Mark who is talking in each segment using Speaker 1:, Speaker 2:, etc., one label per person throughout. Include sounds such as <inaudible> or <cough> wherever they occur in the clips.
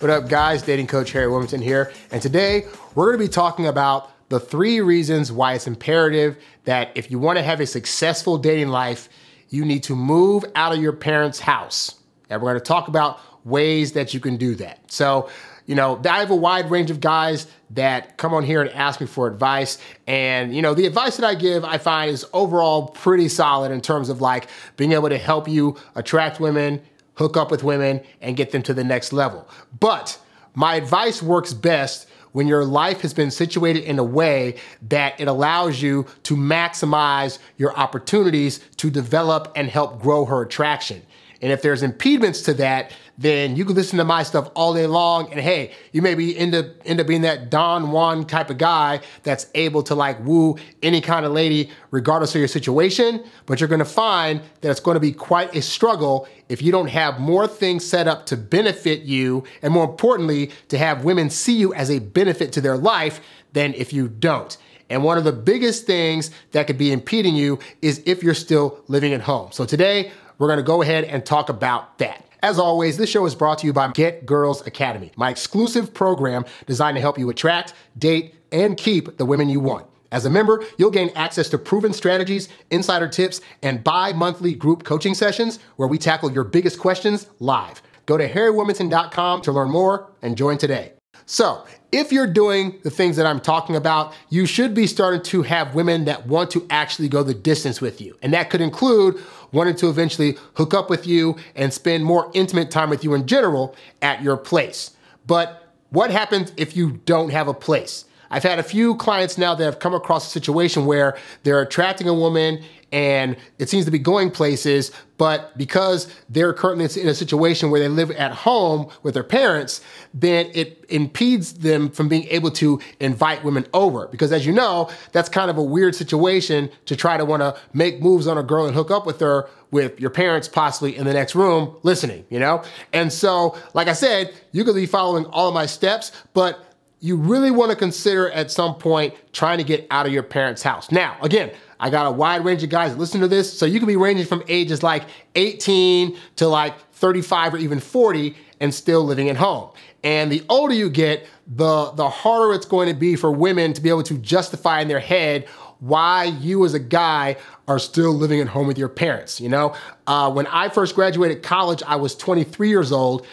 Speaker 1: What up, guys? Dating coach Harry Wilmington here. And today we're going to be talking about the three reasons why it's imperative that if you want to have a successful dating life, you need to move out of your parents' house. And we're going to talk about ways that you can do that. So, you know, I have a wide range of guys that come on here and ask me for advice. And, you know, the advice that I give, I find is overall pretty solid in terms of like being able to help you attract women, hook up with women, and get them to the next level. But my advice works best when your life has been situated in a way that it allows you to maximize your opportunities to develop and help grow her attraction. And if there's impediments to that, then you can listen to my stuff all day long. And hey, you maybe end up end up being that Don Juan type of guy that's able to like woo any kind of lady, regardless of your situation. But you're gonna find that it's gonna be quite a struggle if you don't have more things set up to benefit you, and more importantly, to have women see you as a benefit to their life than if you don't. And one of the biggest things that could be impeding you is if you're still living at home. So today, we're gonna go ahead and talk about that. As always, this show is brought to you by Get Girls Academy, my exclusive program designed to help you attract, date, and keep the women you want. As a member, you'll gain access to proven strategies, insider tips, and bi monthly group coaching sessions where we tackle your biggest questions live. Go to harrywilmington.com to learn more and join today. So, if you're doing the things that I'm talking about, you should be starting to have women that want to actually go the distance with you. And that could include wanting to eventually hook up with you and spend more intimate time with you in general at your place. But what happens if you don't have a place? I've had a few clients now that have come across a situation where they're attracting a woman and it seems to be going places, but because they're currently in a situation where they live at home with their parents, then it impedes them from being able to invite women over. Because as you know, that's kind of a weird situation to try to want to make moves on a girl and hook up with her with your parents possibly in the next room listening, you know? And so, like I said, you could be following all of my steps, but you really want to consider at some point trying to get out of your parents' house. Now, again, I got a wide range of guys that listen to this. So you can be ranging from ages like 18 to like 35 or even 40 and still living at home. And the older you get, the, the harder it's going to be for women to be able to justify in their head why you as a guy are still living at home with your parents. You know, uh, when I first graduated college, I was 23 years old.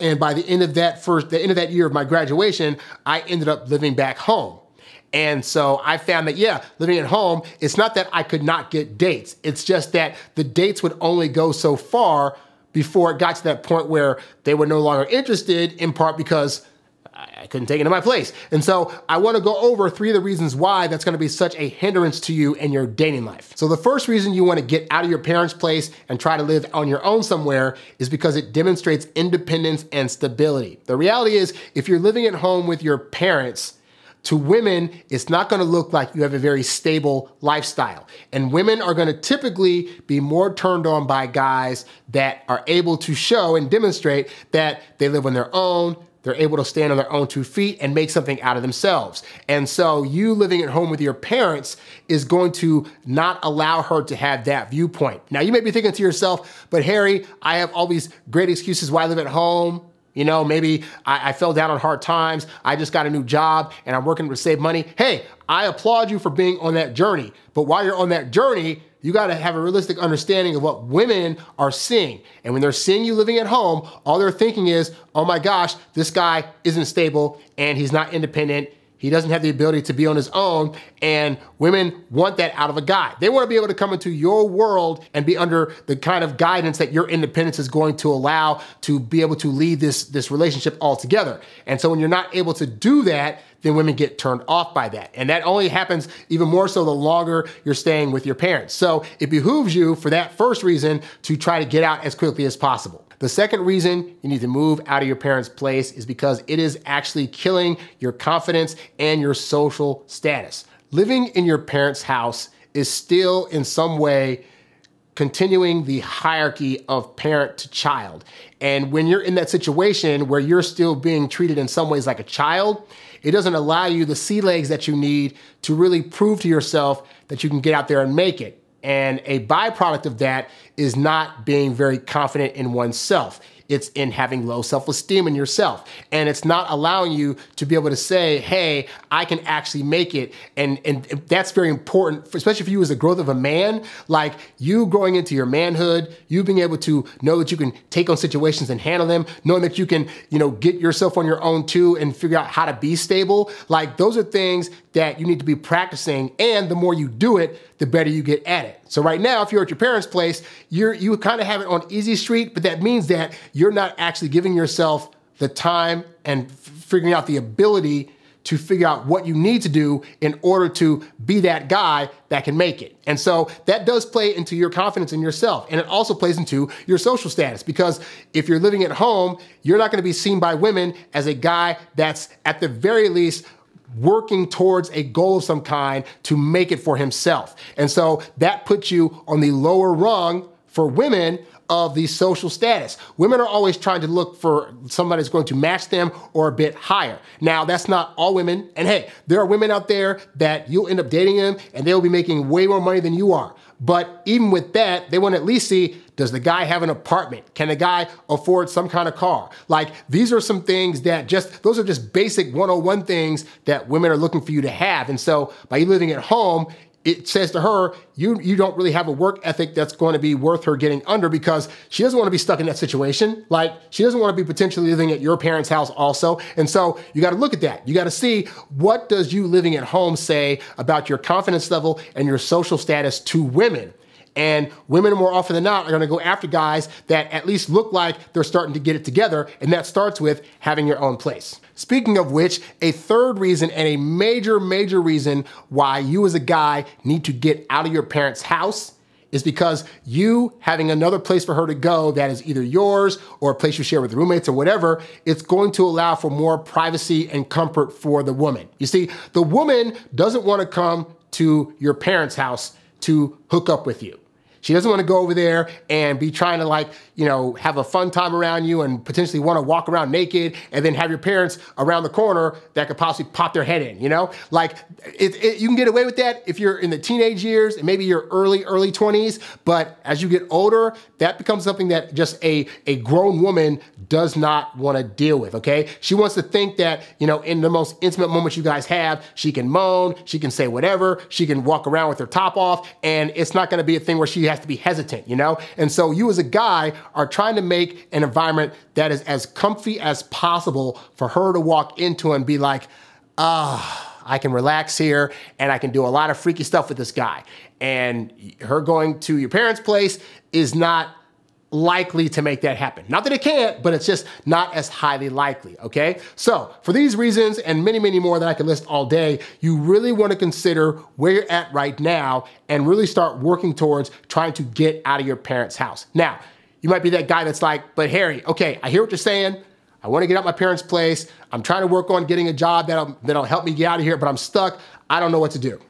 Speaker 1: And by the end of that first, the end of that year of my graduation, I ended up living back home. And so I found that, yeah, living at home, it's not that I could not get dates. It's just that the dates would only go so far before it got to that point where they were no longer interested, in part because I couldn't take it to my place. And so I want to go over three of the reasons why that's going to be such a hindrance to you in your dating life. So the first reason you want to get out of your parents' place and try to live on your own somewhere is because it demonstrates independence and stability. The reality is if you're living at home with your parents, to women, it's not going to look like you have a very stable lifestyle. And women are going to typically be more turned on by guys that are able to show and demonstrate that they live on their own, they're able to stand on their own two feet and make something out of themselves. And so you living at home with your parents is going to not allow her to have that viewpoint. Now you may be thinking to yourself, but Harry, I have all these great excuses why I live at home. You know, maybe I, I, fell down on hard times. I just got a new job and I'm working to save money. Hey, I applaud you for being on that journey. But while you're on that journey, you got to have a realistic understanding of what women are seeing. And when they're seeing you living at home, all they're thinking is, oh my gosh, this guy isn't stable and he's not independent he doesn't have the ability to be on his own, and women want that out of a guy. They want to be able to come into your world and be under the kind of guidance that your independence is going to allow to be able to lead this, this relationship altogether. And so when you're not able to do that, then women get turned off by that. And that only happens even more so the longer you're staying with your parents. So it behooves you, for that first reason, to try to get out as quickly as possible. The second reason you need to move out of your parents' place is because it is actually killing your confidence and your social status. Living in your parents' house is still in some way continuing the hierarchy of parent to child. And when you're in that situation where you're still being treated in some ways like a child, it doesn't allow you the sea legs that you need to really prove to yourself that you can get out there and make it. And a byproduct of that is not being very confident in oneself. It's in having low self esteem in yourself. And it's not allowing you to be able to say, hey, I can actually make it. And, and that's very important, especially for you as the growth of a man. Like you growing into your manhood, you being able to know that you can take on situations and handle them, knowing that you can, you know, get yourself on your own too and figure out how to be stable. Like those are things that you need to be practicing. And the more you do it, the better you get at it. So right now, if you're at your parents' place, you're you kind of have it on easy street, but that means that you're not actually giving yourself the time and figuring out the ability to figure out what you need to do in order to be that guy that can make it. And so that does play into your confidence in yourself. And it also plays into your social status because if you're living at home, you're not going to be seen by women as a guy that's at the very least working towards a goal of some kind to make it for himself. And so that puts you on the lower rung for women of the social status. Women are always trying to look for somebody that's going to match them or a bit higher. Now, that's not all women. And hey, there are women out there that you'll end up dating them and they'll be making way more money than you are. But even with that, they want to at least see does the guy have an apartment? Can the guy afford some kind of car? Like these are some things that just, those are just basic 101 things that women are looking for you to have. And so by you living at home, it says to her, you, you don't really have a work ethic that's going to be worth her getting under because she doesn't want to be stuck in that situation. Like she doesn't want to be potentially living at your parents' house also. And so you got to look at that. You got to see what does you living at home say about your confidence level and your social status to women. And women more often than not are going to go after guys that at least look like they're starting to get it together. And that starts with having your own place. Speaking of which, a third reason and a major, major reason why you as a guy need to get out of your parents' house is because you having another place for her to go that is either yours or a place you share with roommates or whatever, it's going to allow for more privacy and comfort for the woman. You see, the woman doesn't want to come to your parents' house to hook up with you. She doesn't want to go over there and be trying to like, you know, have a fun time around you and potentially want to walk around naked and then have your parents around the corner that could possibly pop their head in, you know? Like it, it, you can get away with that if you're in the teenage years and maybe your early, early 20s. But as you get older, that becomes something that just a, a grown woman does not want to deal with, okay? She wants to think that, you know, in the most intimate moments you guys have, she can moan, she can say whatever, she can walk around with her top off, and it's not going to be a thing where she has to be hesitant, you know? And so you as a guy are trying to make an environment that is as comfy as possible for her to walk into and be like, ah, I can relax here and I can do a lot of freaky stuff with this guy. And her going to your parents' place is not likely to make that happen. Not that it can't, but it's just not as highly likely, okay? So for these reasons and many, many more that I could list all day, you really wanna consider where you're at right now and really start working towards trying to get out of your parents' house. Now, you might be that guy that's like, but Harry, okay, I hear what you're saying. I want to get out of my parents' place. I'm trying to work on getting a job that'll, that'll help me get out of here, but I'm stuck. I don't know what to do.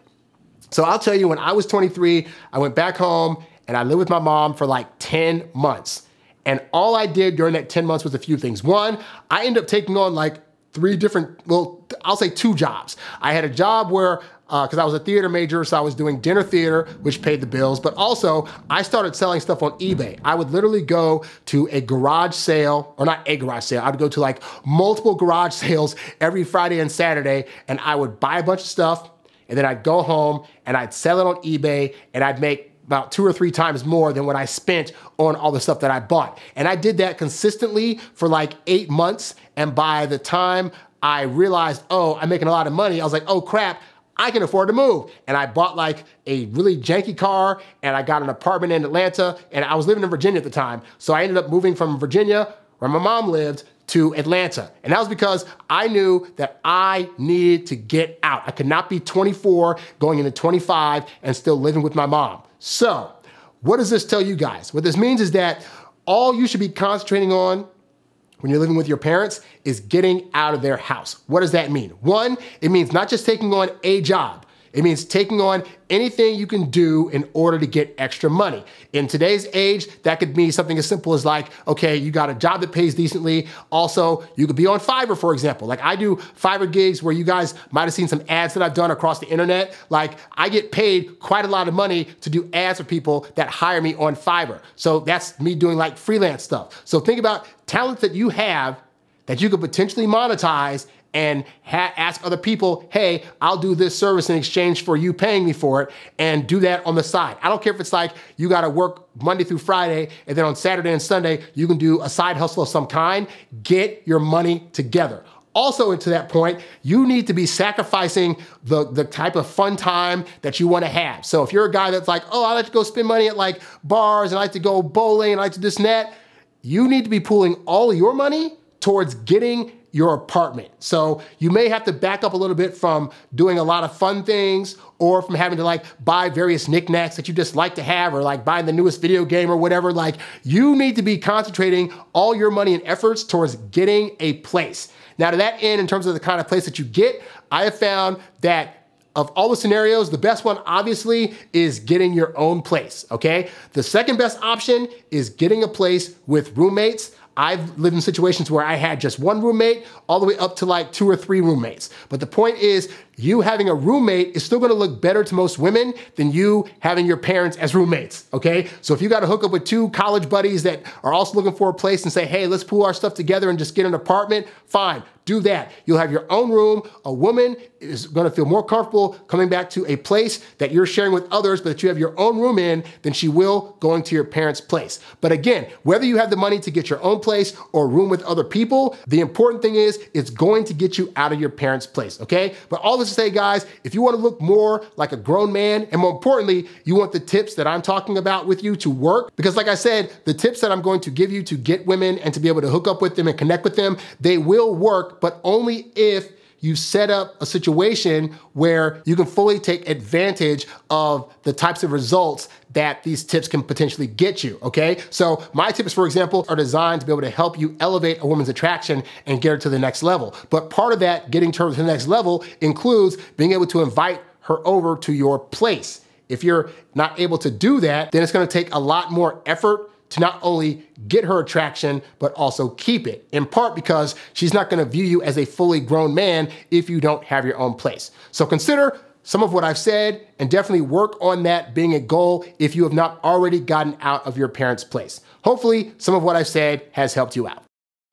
Speaker 1: So I'll tell you, when I was 23, I went back home and I lived with my mom for like 10 months. And all I did during that 10 months was a few things. One, I ended up taking on like three different, well, I'll say two jobs. I had a job where because uh, I was a theater major, so I was doing dinner theater, which paid the bills. But also, I started selling stuff on eBay. I would literally go to a garage sale, or not a garage sale, I would go to like multiple garage <laughs> sales every Friday and Saturday, and I would buy a bunch of stuff, and then I'd go home and I'd sell it on eBay, and I'd make about two or three times more than what I spent on all the stuff that I bought. And I did that consistently for like eight months. And by the time I realized, oh, I'm making a lot of money, I was like, oh crap, I can afford to move. And I bought like a really janky car and I got an apartment in Atlanta and I was living in Virginia at the time. So I ended up moving from Virginia, where my mom lived, to Atlanta. And that was because I knew that I needed to get out. I could not be 24 going into 25 and still living with my mom. So, what does this tell you guys? What this means is that all you should be concentrating on when you're living with your parents is getting out of their house. What does that mean? One, it means not just taking on a job. It means taking on anything you can do in order to get extra money. In today's age, that could mean something as simple as like, okay, you got a job that pays decently. Also, you could be on Fiverr, for example. Like I do Fiverr gigs where you guys might have seen some ads that I've done across the internet. Like I get paid quite a lot of money to do ads for people that hire me on Fiverr. So that's me doing like freelance stuff. So think about talents that you have that you could potentially monetize and ha- ask other people, hey, I'll do this service in exchange for you paying me for it, and do that on the side. I don't care if it's like you gotta work Monday through Friday, and then on Saturday and Sunday, you can do a side hustle of some kind. Get your money together. Also, into that point, you need to be sacrificing the, the type of fun time that you want to have. So, if you're a guy that's like, oh, I like to go spend money at like bars, and I like to go bowling, and I like to this and that, you need to be pooling all your money towards getting your apartment. So you may have to back up a little bit from doing a lot of fun things or from having to like buy various knickknacks that you just like to have or like buying the newest video game or whatever. Like you need to be concentrating all your money and efforts towards getting a place. Now to that end, in terms of the kind of place that you get, I have found that of all the scenarios, the best one obviously is getting your own place, okay? The second best option is getting a place with roommates. I've lived in situations where I had just one roommate all the way up to like two or three roommates. But the point is, you having a roommate is still gonna look better to most women than you having your parents as roommates, okay? So if you gotta hook up with two college buddies that are also looking for a place and say, hey, let's pool our stuff together and just get an apartment, fine, do that. You'll have your own room. A woman is gonna feel more comfortable coming back to a place that you're sharing with others, but that you have your own room in than she will going to your parents' place. But again, whether you have the money to get your own place or room with other people, the important thing is it's going to get you out of your parents' place, okay? But all this to say, guys, if you wanna look more like a grown man, and more importantly, you want the tips that I'm talking about with you to work, because like I said, the tips that I'm going to give you to get women and to be able to hook up with them and connect with them, they will work but only if you set up a situation where you can fully take advantage of the types of results that these tips can potentially get you, okay? So my tips, for example, are designed to be able to help you elevate a woman's attraction and get her to the next level. But part of that, getting her to the next level, includes being able to invite her over to your place. If you're not able to do that, then it's gonna take a lot more effort to not only get her attraction, but also keep it, in part because she's not gonna view you as a fully grown man if you don't have your own place. So consider some of what I've said and definitely work on that being a goal if you have not already gotten out of your parents' place. Hopefully, some of what I've said has helped you out.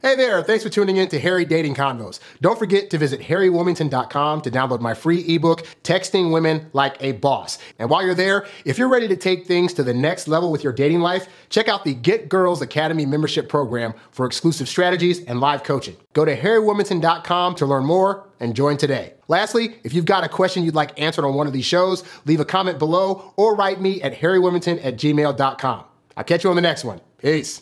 Speaker 1: Hey there, thanks for tuning in to Harry Dating Convos. Don't forget to visit harrywilmington.com to download my free ebook, Texting Women Like a Boss. And while you're there, if you're ready to take things to the next level with your dating life, check out the Get Girls Academy membership program for exclusive strategies and live coaching. Go to harrywilmington.com to learn more and join today. Lastly, if you've got a question you'd like answered on one of these shows, leave a comment below or write me at harrywilmington at gmail.com. I'll catch you on the next one. Peace.